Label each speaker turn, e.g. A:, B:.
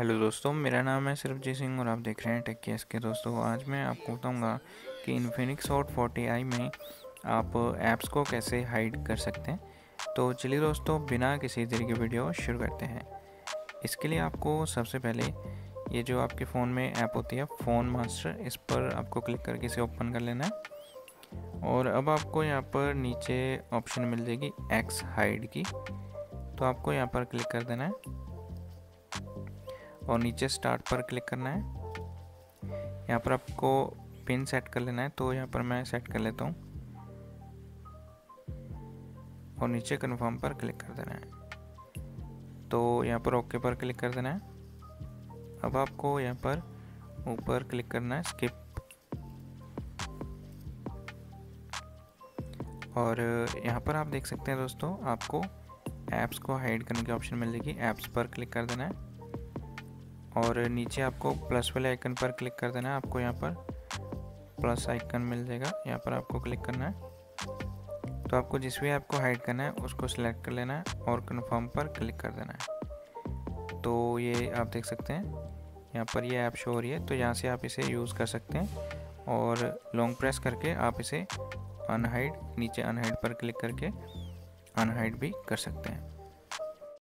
A: Hello दोस्तों, मेरा नाम है सरबजीत सिंह और आप देख रहे हैं टेक केस के दोस्तों, आज मैं आपको बताऊँगा कि इन्फिनिक्स और फोर्टी आई में आप ऐप्स को कैसे हाइड कर सकते हैं। तो चलिए दोस्तों, बिना किसी तरह की वीडियो शुरू करते हैं। इसके लिए आपको सबसे पहले ये जो आपके फ़ोन में ऐप होती है फ़ोन मास्टर इस पर आपको क्लिक करके इसे ओपन कर लेना है। और अब आपको यहाँ पर नीचे ऑप्शन मिल जाएगी एक्स हाइड की। तो आपको यहाँ पर क्लिक कर देना है। और नीचे स्टार्ट पर क्लिक करना है। यहाँ पर आपको पिन सेट कर लेना है तो यहाँ पर मैं सेट कर लेता हूँ। और नीचे कन्फर्म पर क्लिक कर देना है। तो यहाँ पर ओके पर क्लिक कर देना है। अब आपको यहाँ पर ऊपर क्लिक करना है स्किप और यहाँ पर आप देख सकते हैं दोस्तों, आपको ऐप्स को हाइड करने की ऑप्शन मिल जाएगी। ऐप्स पर क्लिक कर देना है। और नीचे आपको प्लस वाले आइकन पर क्लिक कर देना है, आपको यहाँ पर प्लस आइकन मिल जाएगा। यहाँ पर आपको क्लिक करना है। तो आपको जिस भी ऐप को हाइड करना है, उसको सिलेक्ट कर लेना है और कन्फर्म पर क्लिक कर देना है। तो ये आप देख सकते हैं, यहाँ पर ये ऐप शो हो रही है। तो यहाँ से आप इसे यूज़ कर सकते हैं और लॉन्ग प्रेस करके आप इसे अनहाइड नीचे अनहाइड पर क्लिक करके अनहाइड भी कर सकते हैं।